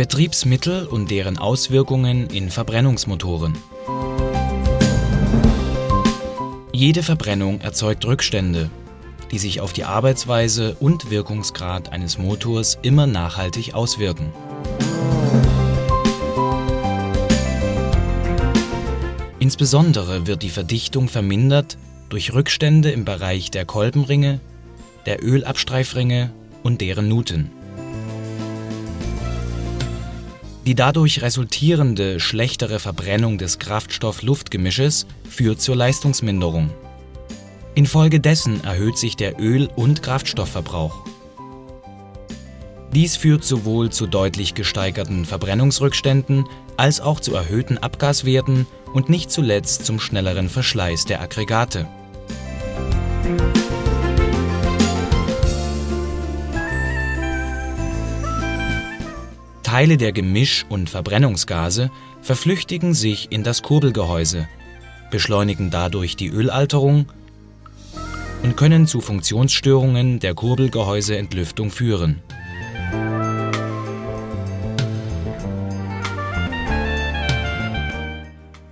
Betriebsmittel und deren Auswirkungen in Verbrennungsmotoren. Jede Verbrennung erzeugt Rückstände, die sich auf die Arbeitsweise und Wirkungsgrad eines Motors immer nachhaltig auswirken. Insbesondere wird die Verdichtung vermindert durch Rückstände im Bereich der Kolbenringe, der Ölabstreifringe und deren Nuten. Die dadurch resultierende schlechtere Verbrennung des Kraftstoff-Luft-Gemisches führt zur Leistungsminderung. Infolgedessen erhöht sich der Öl- und Kraftstoffverbrauch. Dies führt sowohl zu deutlich gesteigerten Verbrennungsrückständen als auch zu erhöhten Abgaswerten und nicht zuletzt zum schnelleren Verschleiß der Aggregate. Teile der Gemisch- und Verbrennungsgase verflüchtigen sich in das Kurbelgehäuse, beschleunigen dadurch die Ölalterung und können zu Funktionsstörungen der Kurbelgehäuseentlüftung führen.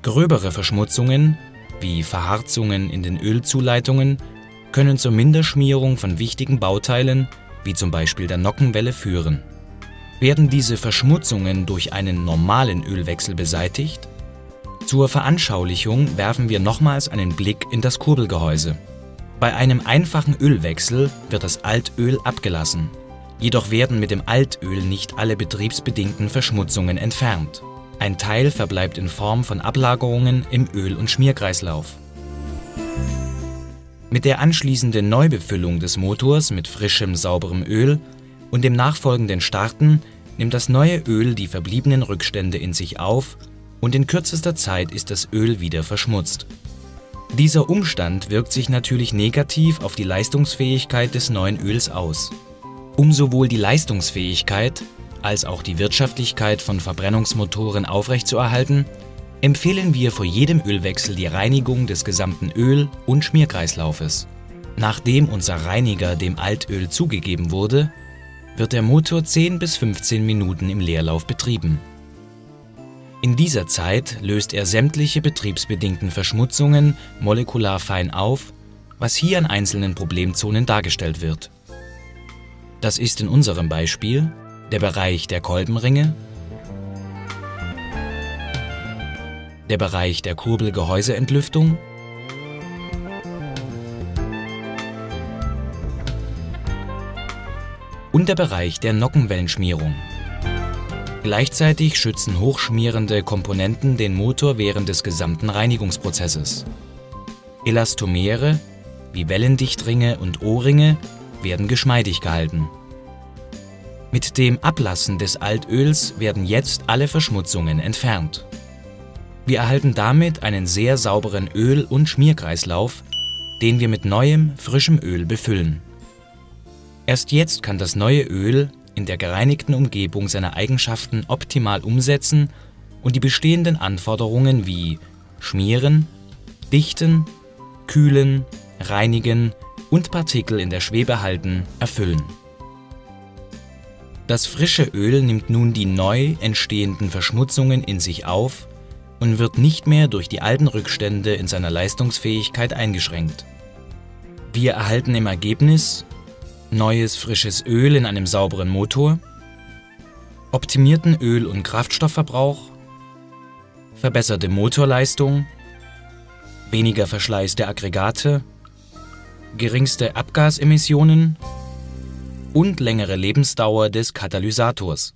Gröbere Verschmutzungen, wie Verharzungen in den Ölzuleitungen, können zur Minderschmierung von wichtigen Bauteilen, wie zum Beispiel der Nockenwelle, führen werden diese Verschmutzungen durch einen normalen Ölwechsel beseitigt? Zur Veranschaulichung werfen wir nochmals einen Blick in das Kurbelgehäuse. Bei einem einfachen Ölwechsel wird das Altöl abgelassen. Jedoch werden mit dem Altöl nicht alle betriebsbedingten Verschmutzungen entfernt. Ein Teil verbleibt in Form von Ablagerungen im Öl- und Schmierkreislauf. Mit der anschließenden Neubefüllung des Motors mit frischem, sauberem Öl und dem nachfolgenden Starten nimmt das neue Öl die verbliebenen Rückstände in sich auf und in kürzester Zeit ist das Öl wieder verschmutzt. Dieser Umstand wirkt sich natürlich negativ auf die Leistungsfähigkeit des neuen Öls aus. Um sowohl die Leistungsfähigkeit als auch die Wirtschaftlichkeit von Verbrennungsmotoren aufrechtzuerhalten, empfehlen wir vor jedem Ölwechsel die Reinigung des gesamten Öl- und Schmierkreislaufes. Nachdem unser Reiniger dem Altöl zugegeben wurde, wird der Motor 10 bis 15 Minuten im Leerlauf betrieben. In dieser Zeit löst er sämtliche betriebsbedingten Verschmutzungen molekular fein auf, was hier an einzelnen Problemzonen dargestellt wird. Das ist in unserem Beispiel der Bereich der Kolbenringe, der Bereich der Kurbelgehäuseentlüftung und der Bereich der Nockenwellenschmierung. Gleichzeitig schützen hochschmierende Komponenten den Motor während des gesamten Reinigungsprozesses. Elastomere wie Wellendichtringe und O-Ringe werden geschmeidig gehalten. Mit dem Ablassen des Altöls werden jetzt alle Verschmutzungen entfernt. Wir erhalten damit einen sehr sauberen Öl- und Schmierkreislauf, den wir mit neuem, frischem Öl befüllen. Erst jetzt kann das neue Öl in der gereinigten Umgebung seine Eigenschaften optimal umsetzen und die bestehenden Anforderungen wie Schmieren, Dichten, Kühlen, Reinigen und Partikel in der Schwebe halten erfüllen. Das frische Öl nimmt nun die neu entstehenden Verschmutzungen in sich auf und wird nicht mehr durch die alten Rückstände in seiner Leistungsfähigkeit eingeschränkt. Wir erhalten im Ergebnis neues frisches Öl in einem sauberen Motor, optimierten Öl- und Kraftstoffverbrauch, verbesserte Motorleistung, weniger Verschleiß der Aggregate, geringste Abgasemissionen und längere Lebensdauer des Katalysators